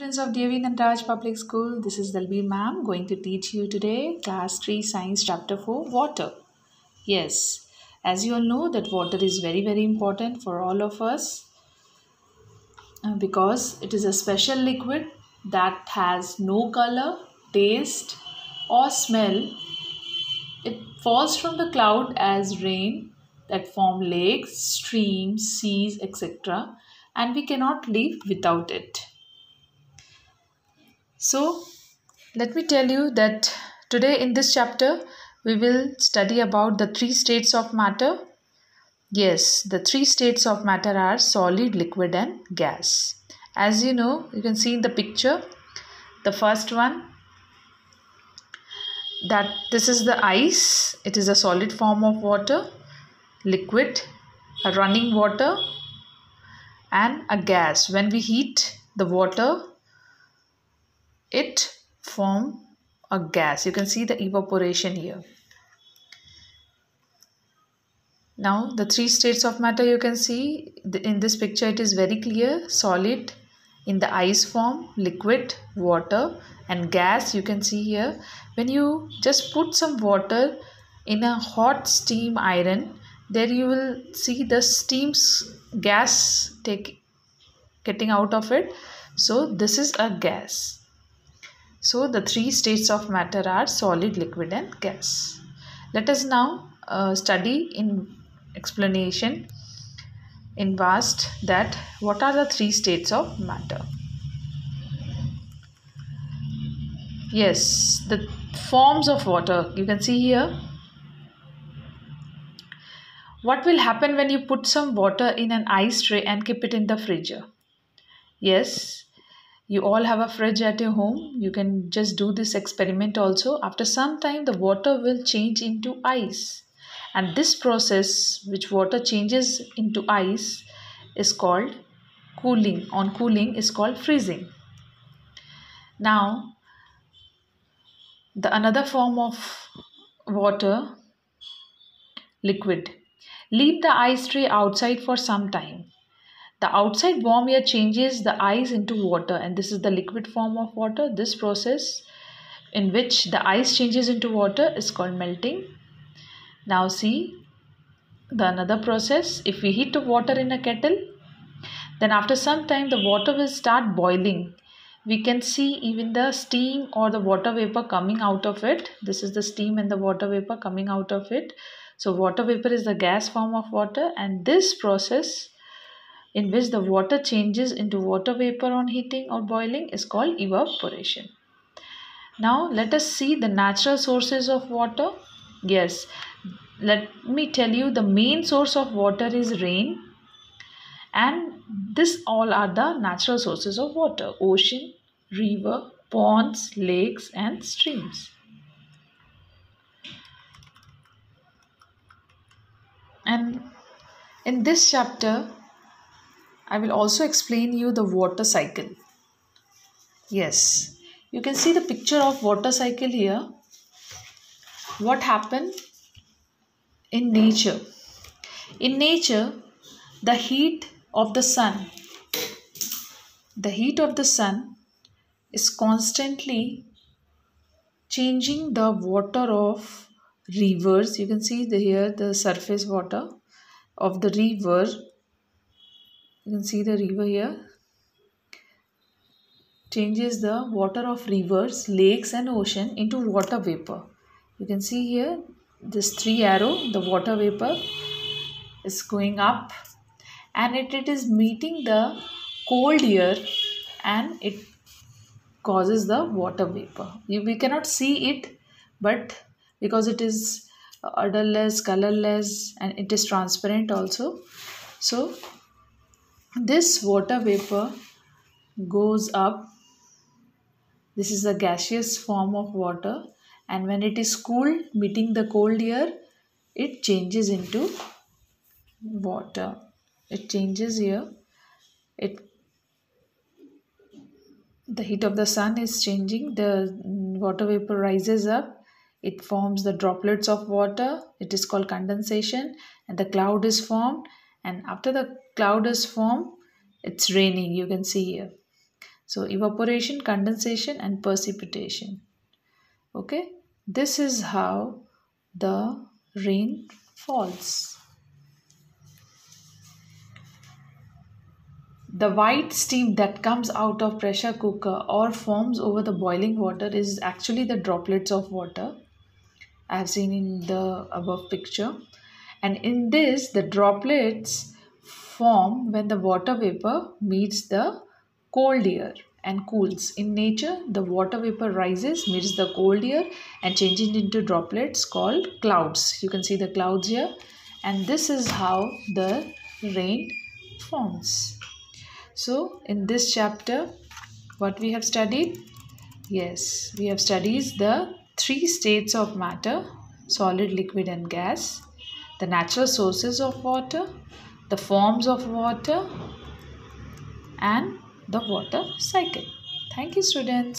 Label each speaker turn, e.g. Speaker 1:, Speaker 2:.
Speaker 1: students of DAV Nandraj Public School. This is Dalbir ma'am going to teach you today class 3 science chapter 4 water. Yes, as you all know that water is very very important for all of us uh, because it is a special liquid that has no color, taste or smell. It falls from the cloud as rain that form lakes, streams, seas, etc. and we cannot live without it. So, let me tell you that today in this chapter we will study about the three states of matter. Yes, the three states of matter are solid, liquid, and gas. As you know, you can see in the picture the first one that this is the ice, it is a solid form of water, liquid, a running water, and a gas. When we heat the water, it form a gas. You can see the evaporation here. Now the three states of matter you can see in this picture it is very clear solid in the ice form liquid water and gas you can see here. When you just put some water in a hot steam iron there you will see the steams gas take getting out of it. So this is a gas so the three states of matter are solid, liquid and gas. Let us now uh, study in explanation in vast that what are the three states of matter. Yes, the forms of water you can see here. What will happen when you put some water in an ice tray and keep it in the fridge? Yes, you all have a fridge at your home. You can just do this experiment also. After some time the water will change into ice. And this process which water changes into ice is called cooling. On cooling is called freezing. Now the another form of water liquid. Leave the ice tray outside for some time the outside warm air changes the ice into water and this is the liquid form of water. This process in which the ice changes into water is called melting. Now see the another process. If we heat the water in a kettle, then after some time the water will start boiling. We can see even the steam or the water vapor coming out of it. This is the steam and the water vapor coming out of it. So water vapor is the gas form of water and this process in which the water changes into water vapor on heating or boiling is called evaporation. Now let us see the natural sources of water. Yes, let me tell you the main source of water is rain and this all are the natural sources of water ocean, river, ponds, lakes and streams. And in this chapter I will also explain you the water cycle. Yes, you can see the picture of water cycle here. What happened in nature? In nature, the heat of the sun, the heat of the sun is constantly changing the water of rivers. You can see the, here the surface water of the river you can see the river here. Changes the water of rivers lakes and ocean into water vapor. You can see here this three arrow the water vapor is going up and it, it is meeting the cold air and it causes the water vapor. You, we cannot see it but because it is uh, odorless colorless and it is transparent also. So this water vapor goes up. This is a gaseous form of water. And when it is cooled meeting the cold air it changes into water. It changes here. It the heat of the sun is changing. The water vapor rises up. It forms the droplets of water. It is called condensation. And the cloud is formed and after the cloud is formed it's raining you can see here So evaporation, condensation and precipitation. Okay, this is how the rain falls. The white steam that comes out of pressure cooker or forms over the boiling water is actually the droplets of water. I have seen in the above picture. And in this, the droplets form when the water vapor meets the cold air and cools. In nature, the water vapor rises, meets the cold air and changes into droplets called clouds. You can see the clouds here. And this is how the rain forms. So, in this chapter, what we have studied? Yes, we have studied the three states of matter solid, liquid, and gas, the natural sources of water, the forms of water, and the water cycle. Thank you, students.